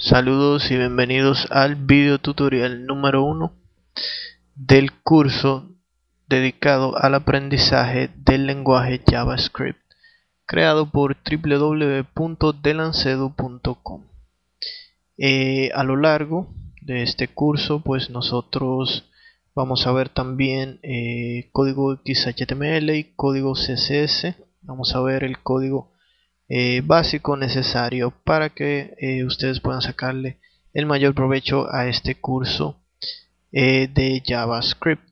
Saludos y bienvenidos al video tutorial número 1 del curso dedicado al aprendizaje del lenguaje JavaScript creado por www.delancedo.com eh, A lo largo de este curso pues nosotros vamos a ver también eh, código XHTML y código CSS vamos a ver el código eh, básico necesario para que eh, ustedes puedan sacarle el mayor provecho a este curso eh, de JavaScript.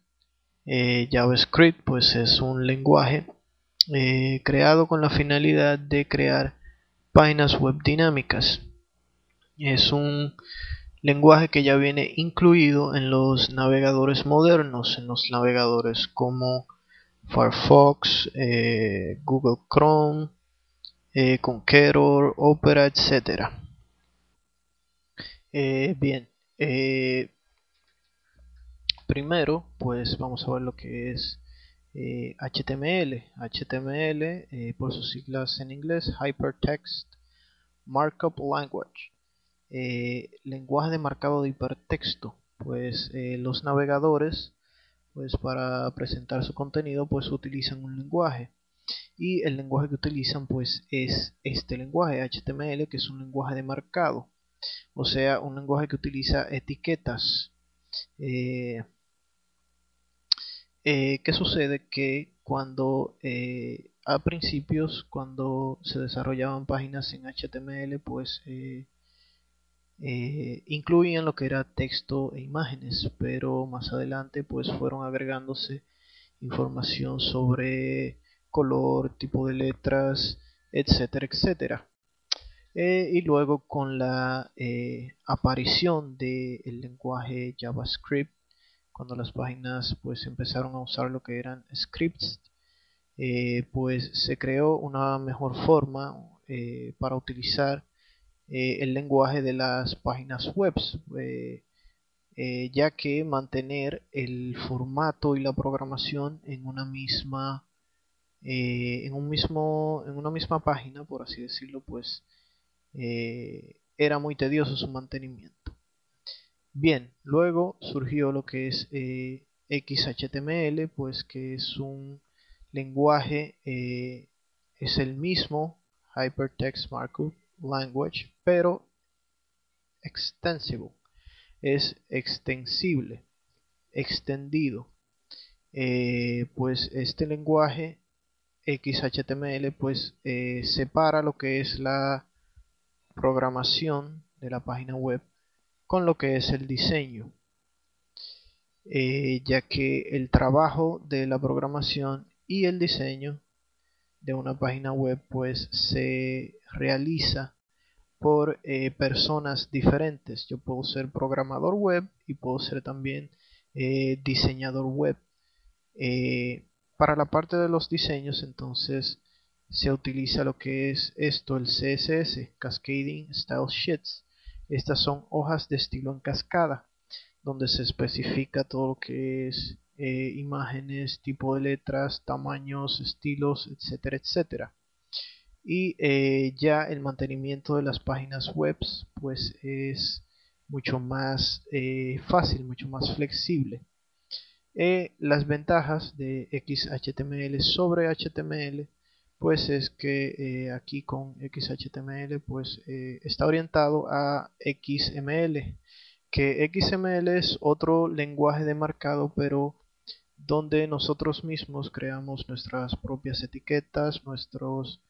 JavaScript pues es un lenguaje creado con la finalidad de crear páginas web dinámicas. Es un lenguaje que ya viene incluido en los navegadores modernos, en los navegadores como Firefox, Google Chrome, eh, Conqueror, Opera, etc. Eh, bien, eh, primero pues vamos a ver lo que es HTML. HTML por sus siglas en inglés, Hypertext Markup Language. lenguaje de marcado de hipertexto. Pues los navegadores pues para presentar su contenido pues utilizan un lenguaje y el lenguaje que utilizan pues es este lenguaje HTML que es un lenguaje de marcado o sea un lenguaje que utiliza etiquetas eh, eh, ¿qué sucede? que cuando eh, a principios cuando se desarrollaban páginas en HTML pues incluían lo que era texto e imágenes pero más adelante pues fueron agregándose información sobre color, tipo de letras, etcétera, etcétera. Eh, y luego con la eh, aparición del lenguaje JavaScript, cuando las páginas pues empezaron a usar lo que eran scripts, eh, pues se creó una mejor forma para utilizar el lenguaje de las páginas web, ya que mantener el formato y la programación en una misma eh, en, un mismo, en una misma página, por así decirlo, pues eh, era muy tedioso su mantenimiento. Bien, luego surgió lo que es eh, XHTML, pues que es un lenguaje, es el mismo Hypertext Markup Language, pero extensible, es extensible, extendido. pues este lenguaje XHTML pues eh, separa lo que es la programación de la página web con lo que es el diseño. Eh, ya que el trabajo de la programación y el diseño de una página web pues se realiza por eh, personas diferentes. Yo puedo ser programador web y puedo ser también diseñador web para la parte de los diseños entonces se utiliza lo que es esto, el CSS, Cascading Style Sheets. Estas son hojas de estilo en cascada, donde se especifica todo lo que es eh, imágenes, tipo de letras, tamaños, estilos, etcétera, etcétera. Y eh, ya el mantenimiento de las páginas web pues es mucho más eh, fácil, mucho más flexible. Eh, las ventajas de XHTML sobre HTML pues es que eh, aquí con XHTML pues eh, está orientado a XML que XML es otro lenguaje de marcado pero donde nosotros mismos creamos nuestras propias etiquetas nuestros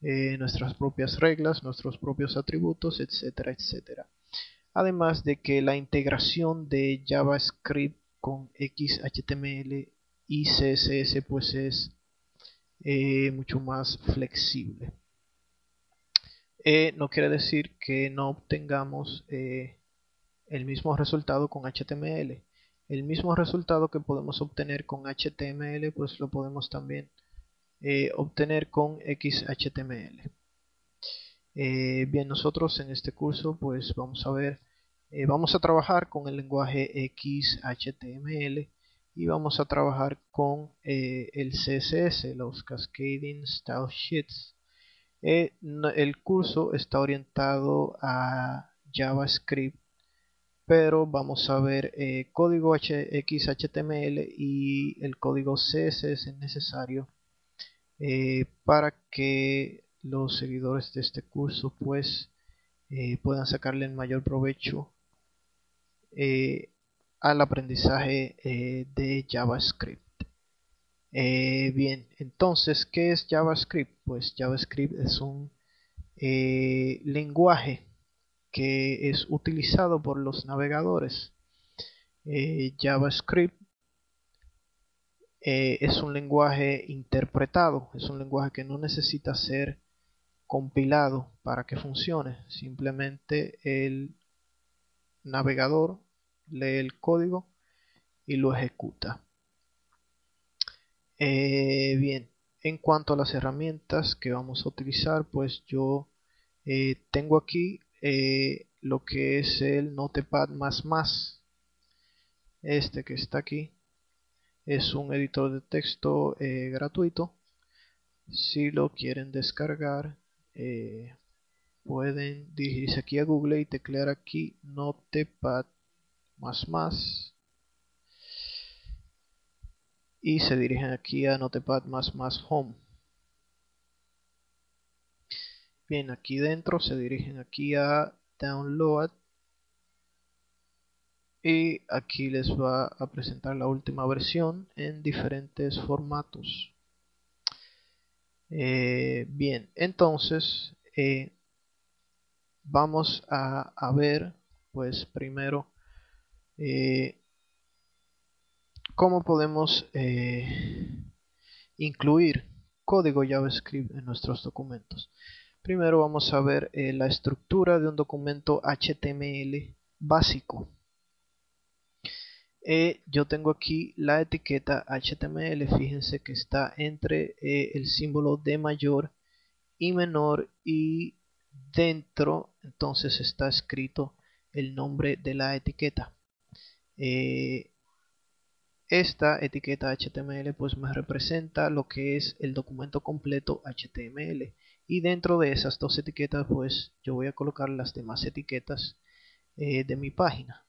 nuestras propias reglas nuestros propios atributos etcétera etcétera. Además de que la integración de JavaScript con XHTML y CSS pues es eh, mucho más flexible. Eh, no quiere decir que no obtengamos eh, el mismo resultado con HTML. El mismo resultado que podemos obtener con HTML pues lo podemos también obtener con XHTML. bien, nosotros en este curso pues vamos a ver eh, vamos a trabajar con el lenguaje XHTML y vamos a trabajar con eh, el CSS, los Cascading Style Sheets. Eh, el curso está orientado a JavaScript pero vamos a ver código XHTML y el código CSS necesario para que los seguidores de este curso pues puedan sacarle el mayor provecho al aprendizaje de JavaScript. bien, entonces, ¿qué es JavaScript? Pues JavaScript es un lenguaje que es utilizado por los navegadores. Eh, JavaScript eh, es un lenguaje interpretado, es un lenguaje que no necesita ser compilado para que funcione. Simplemente el navegador lee el código y lo ejecuta. Eh, bien, en cuanto a las herramientas que vamos a utilizar, pues yo tengo aquí eh, lo que es el Notepad++. Este que está aquí es un editor de texto eh, gratuito. Si lo quieren descargar, eh, pueden dirigirse aquí a Google y teclear aquí Notepad++ y se dirigen aquí a Notepad++ Home. Bien, aquí dentro se dirigen aquí a Download y aquí les va a presentar la última versión en diferentes formatos. Eh, bien, entonces eh, vamos a, ver pues primero eh, cómo podemos incluir código JavaScript en nuestros documentos. Primero vamos a ver eh, la estructura de un documento HTML básico. Eh, yo tengo aquí la etiqueta HTML, fíjense que está entre eh, el símbolo de mayor y menor y dentro entonces está escrito el nombre de la etiqueta. esta etiqueta HTML pues me representa lo que es el documento completo HTML y dentro de esas dos etiquetas pues yo voy a colocar las demás etiquetas eh, de mi página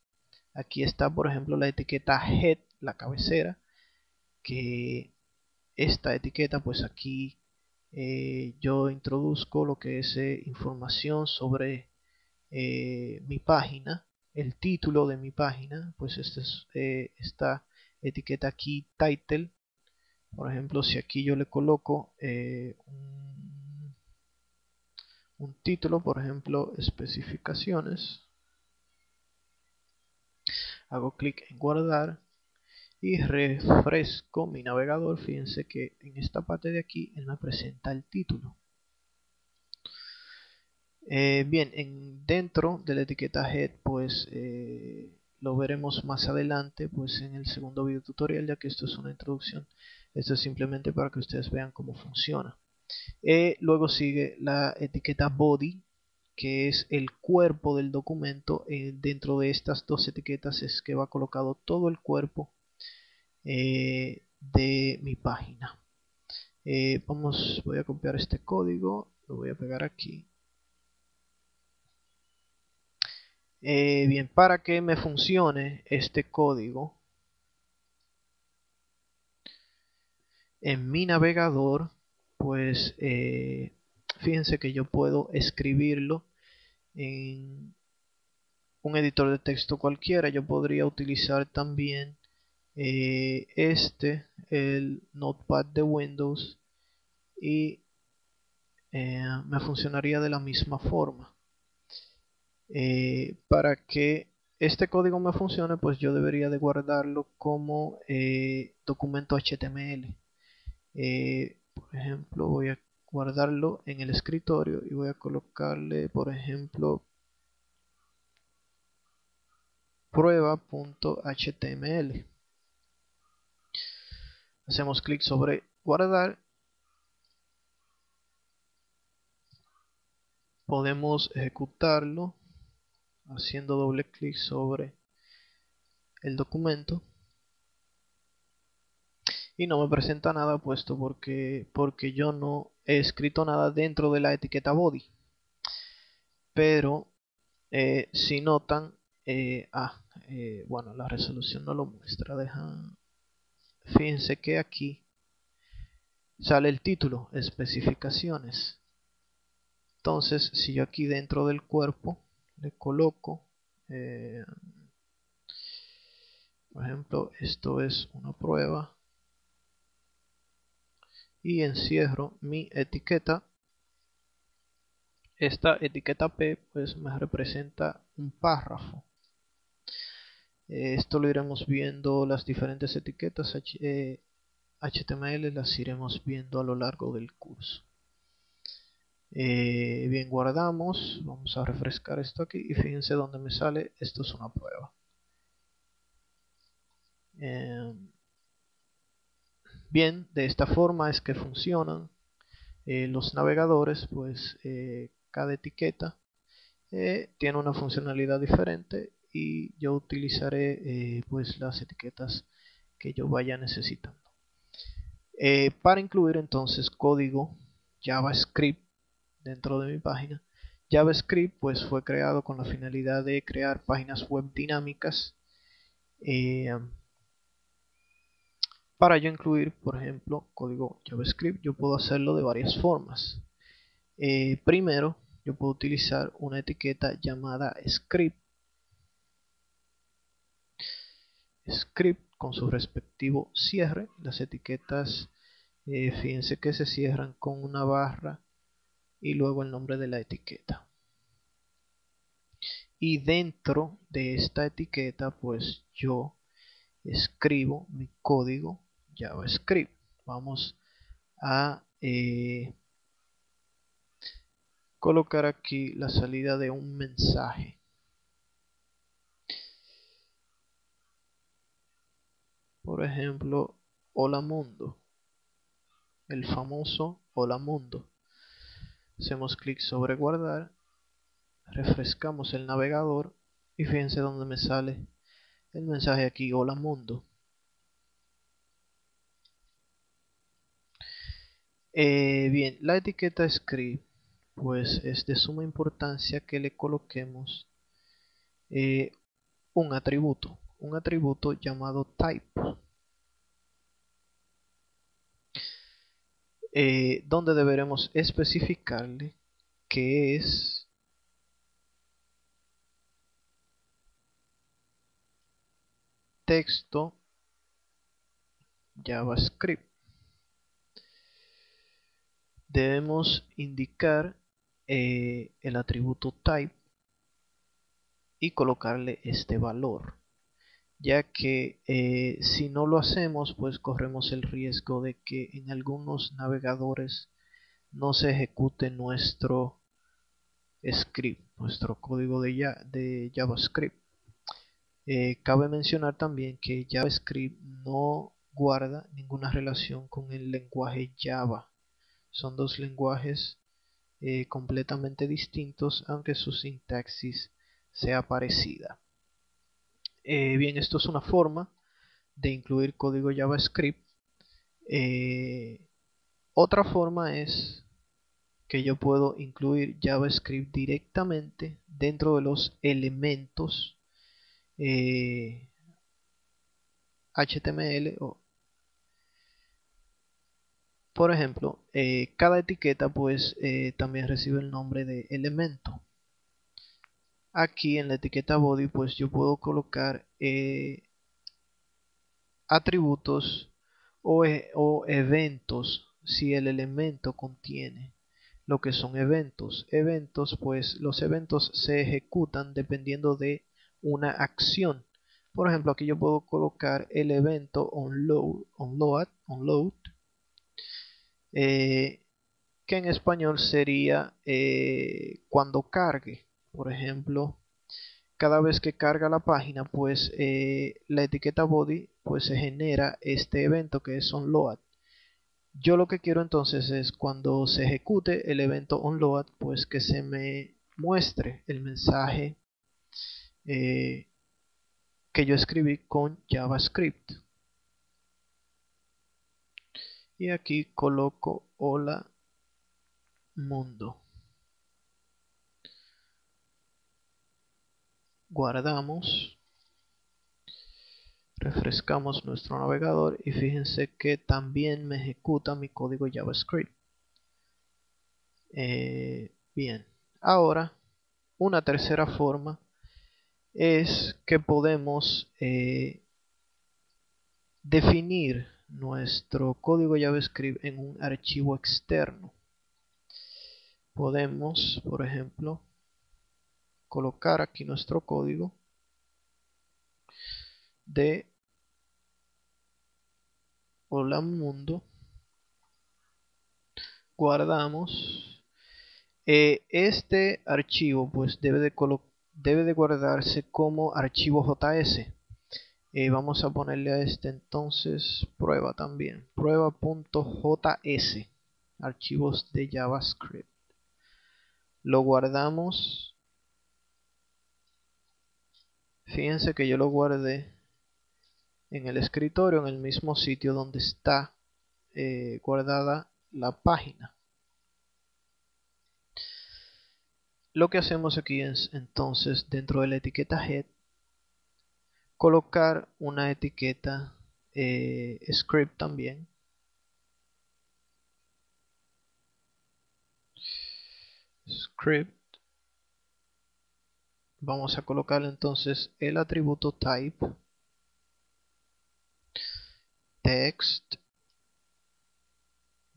aquí está por ejemplo la etiqueta head la cabecera que esta etiqueta pues aquí eh, yo introduzco lo que es eh, información sobre mi página el título de mi página pues este es, esta etiqueta aquí title por ejemplo si aquí yo le coloco un título, por ejemplo, especificaciones. Hago clic en guardar y refresco mi navegador. Fíjense que en esta parte de aquí él me presenta el título. Eh, bien, en, dentro de la etiqueta head, pues eh, lo veremos más adelante, pues en el segundo video tutorial, ya que esto es una introducción. Esto es simplemente para que ustedes vean cómo funciona. Eh, luego sigue la etiqueta body, que es el cuerpo del documento. Dentro de estas dos etiquetas es que va colocado todo el cuerpo eh, de mi página. vamos, voy a copiar este código, lo voy a pegar aquí. bien, para que me funcione este código en mi navegador pues eh, fíjense que yo puedo escribirlo en un editor de texto cualquiera. Yo podría utilizar también eh, este, el Notepad de Windows y eh, me funcionaría de la misma forma. para que este código me funcione, pues yo debería de guardarlo como documento HTML por ejemplo voy a guardarlo en el escritorio y voy a colocarle por ejemplo prueba.html hacemos clic sobre guardar. Podemos ejecutarlo haciendo doble clic sobre el documento. Y no me presenta nada puesto porque, porque yo no he escrito nada dentro de la etiqueta body. Pero eh, si notan, eh, ah, eh, bueno, la resolución no lo muestra, deja, fíjense que aquí sale el título, especificaciones. Entonces, si yo aquí dentro del cuerpo le coloco, por ejemplo, esto es una prueba y encierro mi etiqueta esta etiqueta P pues me representa un párrafo eh, esto lo iremos viendo las diferentes etiquetas HTML eh, las iremos viendo a lo largo del curso. Eh, bien guardamos vamos a refrescar esto aquí y fíjense donde me sale esto es una prueba. Bien de esta forma es que funcionan los navegadores pues cada etiqueta eh, tiene una funcionalidad diferente y yo utilizaré eh, pues las etiquetas que yo vaya necesitando. Eh, para incluir entonces código JavaScript dentro de mi página JavaScript pues fue creado con la finalidad de crear páginas web dinámicas para yo incluir por ejemplo código JavaScript. Yo puedo hacerlo de varias formas. Primero yo puedo utilizar una etiqueta llamada script script con su respectivo cierre. Las etiquetas eh, fíjense que se cierran con una barra y luego el nombre de la etiqueta. Y dentro de esta etiqueta pues yo escribo mi código JavaScript. Vamos a eh, colocar aquí la salida de un mensaje. Por ejemplo, hola mundo. El famoso hola mundo. Hacemos clic sobre guardar. Refrescamos el navegador y fíjense donde me sale el mensaje aquí hola mundo. Eh, bien, la etiqueta script pues es de suma importancia que le coloquemos eh, un atributo, un atributo llamado type, eh, donde deberemos especificarle que es texto JavaScript. Debemos indicar eh, el atributo type y colocarle este valor ya que eh, si no lo hacemos pues corremos el riesgo de que en algunos navegadores no se ejecute nuestro script nuestro código de, de JavaScript eh, cabe mencionar también que JavaScript no guarda ninguna relación con el lenguaje Java son dos lenguajes eh, completamente distintos aunque su sintaxis sea parecida. Eh, bien, esto es una forma de incluir código JavaScript. Eh, otra forma es que yo puedo incluir JavaScript directamente dentro de los elementos HTML o por ejemplo, eh, cada etiqueta pues eh, también recibe el nombre de elemento. Aquí en la etiqueta body pues yo puedo colocar eh, atributos o, o eventos si el elemento contiene lo que son eventos. Eventos pues los eventos se ejecutan dependiendo de una acción. Por ejemplo, aquí yo puedo colocar el evento onload, onload, onload eh, que en español sería eh, cuando cargue. Por ejemplo, cada vez que carga la página, pues eh, la etiqueta body pues se genera este evento que es onload. Yo lo que quiero entonces es cuando se ejecute el evento onload, pues que se me muestre el mensaje que yo escribí con JavaScript y aquí coloco hola mundo guardamos refrescamos nuestro navegador y fíjense que también me ejecuta mi código JavaScript. Eh, bien ahora una tercera forma es que podemos eh, definir nuestro código JavaScript en un archivo externo. Podemos por ejemplo colocar aquí nuestro código de hola mundo. Guardamos. Eh, este archivo pues debe de, debe de guardarse como archivo JS eh, vamos a ponerle a este entonces prueba también. Prueba.js archivos de javascript. Lo guardamos fíjense que yo lo guardé en el escritorio en el mismo sitio donde está eh, guardada la página. Lo que hacemos aquí es entonces dentro de la etiqueta head colocar una etiqueta eh, script también. Script vamos a colocar entonces el atributo type text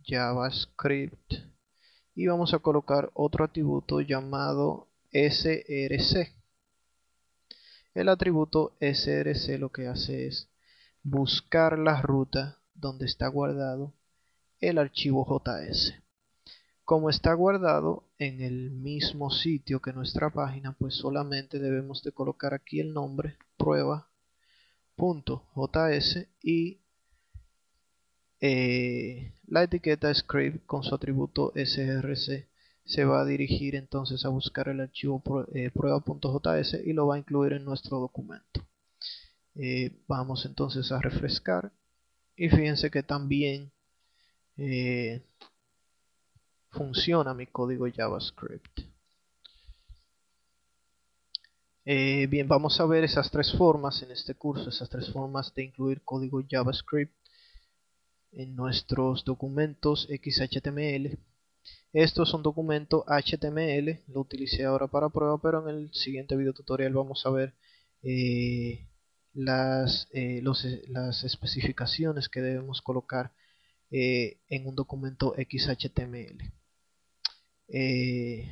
javascript y vamos a colocar otro atributo llamado src el atributo src lo que hace es buscar la ruta donde está guardado el archivo js como está guardado en el mismo sitio que nuestra página pues solamente debemos de colocar aquí el nombre prueba.js y eh, la etiqueta script con su atributo src se va a dirigir entonces a buscar el archivo eh, prueba.js y lo va a incluir en nuestro documento. Eh, vamos entonces a refrescar. Y fíjense que también funciona mi código JavaScript. Eh, bien, vamos a ver esas tres formas en este curso, esas tres formas de incluir código JavaScript en nuestros documentos XHTML. Esto es un documento HTML, lo utilicé ahora para prueba, pero en el siguiente video tutorial vamos a ver eh, las, eh, las especificaciones que debemos colocar en un documento XHTML. Eh,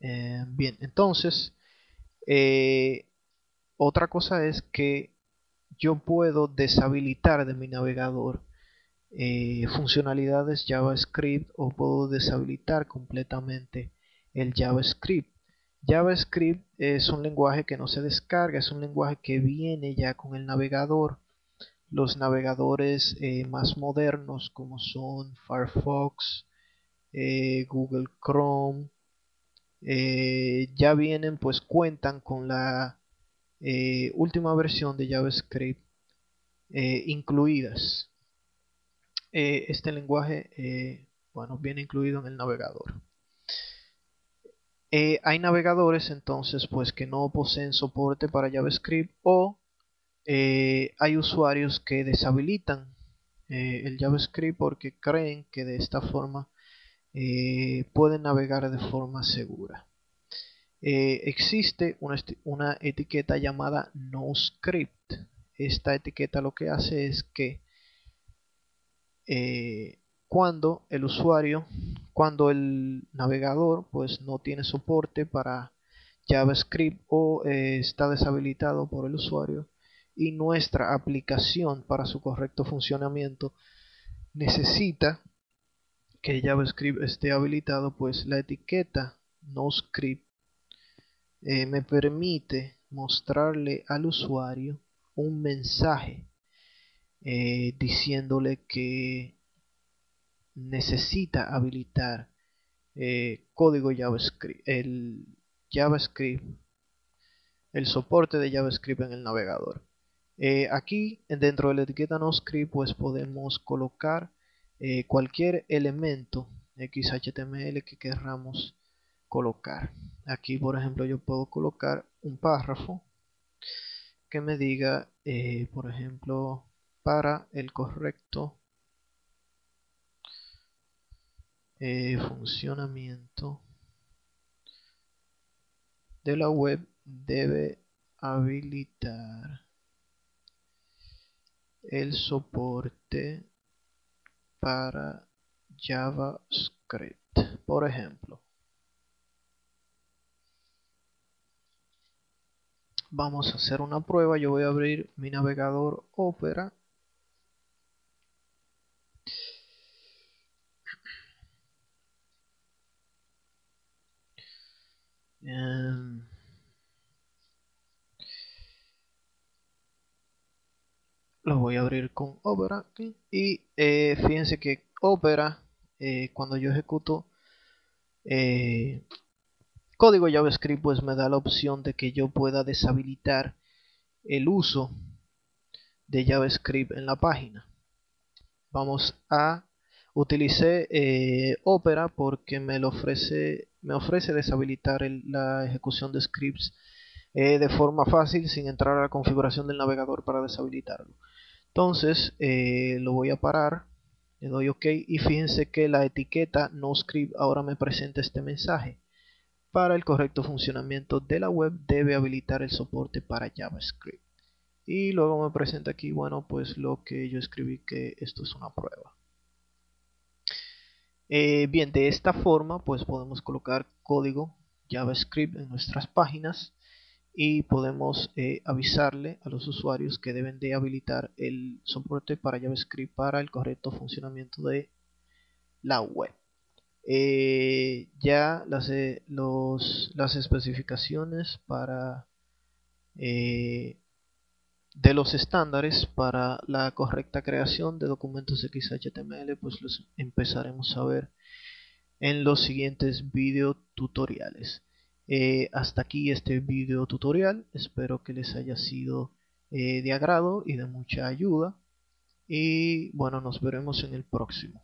eh, bien, entonces, eh, otra cosa es que yo puedo deshabilitar de mi navegador funcionalidades JavaScript o puedo deshabilitar completamente el JavaScript. JavaScript es un lenguaje que no se descarga, es un lenguaje que viene ya con el navegador los navegadores eh, más modernos como son Firefox, eh, Google Chrome, eh, ya vienen pues cuentan con la última versión de JavaScript incluidas. este lenguaje bueno viene incluido en el navegador. hay navegadores entonces pues que no poseen soporte para JavaScript o eh, hay usuarios que deshabilitan eh, el JavaScript porque creen que de esta forma eh, pueden navegar de forma segura. existe una, etiqueta llamada NoScript. Esta etiqueta lo que hace es que cuando el usuario, cuando el navegador pues no tiene soporte para JavaScript o está deshabilitado por el usuario, y nuestra aplicación para su correcto funcionamiento necesita que JavaScript esté habilitado, pues la etiqueta NoScript eh, me permite mostrarle al usuario un mensaje eh, diciéndole que necesita habilitar eh, código JavaScript, el JavaScript, el soporte de JavaScript en el navegador. Eh, aquí dentro de la etiqueta NoScript pues podemos colocar eh, cualquier elemento XHTML que queramos colocar. aquí por ejemplo yo puedo colocar un párrafo que me diga eh, por ejemplo para el correcto funcionamiento de la web debe habilitar el soporte para JavaScript, por ejemplo. Vamos a hacer una prueba. Yo voy a abrir mi navegador Opera. Em, lo voy a abrir con Opera y eh, fíjense que Opera eh, cuando yo ejecuto eh, código JavaScript pues me da la opción de que yo pueda deshabilitar el uso de JavaScript en la página. Vamos a utilicé Opera porque me lo ofrece me ofrece deshabilitar la ejecución de scripts de forma fácil sin entrar a la configuración del navegador para deshabilitarlo entonces eh, lo voy a parar, le doy OK y fíjense que la etiqueta NoScript ahora me presenta este mensaje. Para el correcto funcionamiento de la web debe habilitar el soporte para JavaScript. Y luego me presenta aquí, bueno, pues lo que yo escribí que esto es una prueba. Eh, bien, de esta forma pues podemos colocar código JavaScript en nuestras páginas y podemos eh, avisarle a los usuarios que deben de habilitar el soporte para JavaScript para el correcto funcionamiento de la web. Eh, ya las, eh, las especificaciones para de los estándares para la correcta creación de documentos XHTML pues los empezaremos a ver en los siguientes video tutoriales. Eh, hasta aquí este video tutorial, espero que les haya sido eh, de agrado y de mucha ayuda y bueno nos veremos en el próximo.